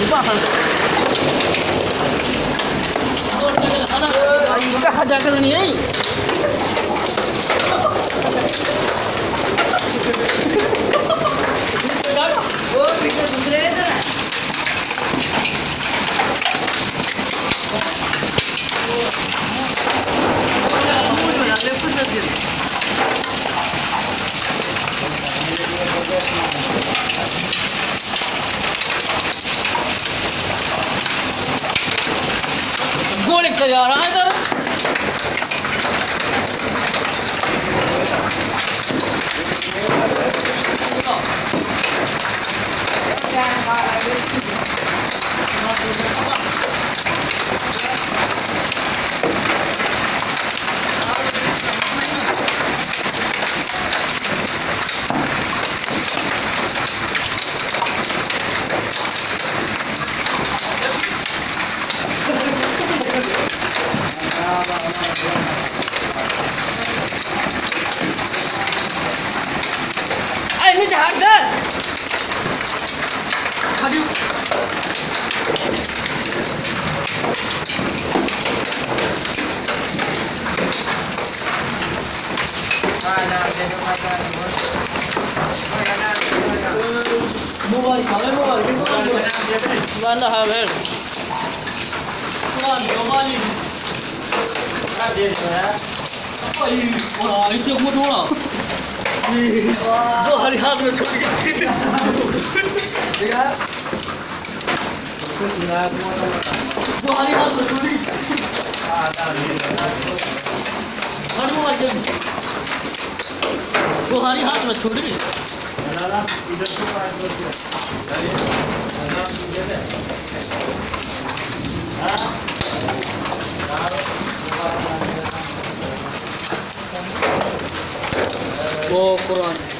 你爸。我这个，他呢？你？गोल एक तैयार आए 我那还没。我那还没。我那他妈的。看谁先。哎呦，我操，已经不动了。哇，我这汗都出来了。你看。我这汗都出来了。看我这。看我这。हरी हाथ में छूट गई वो कुरान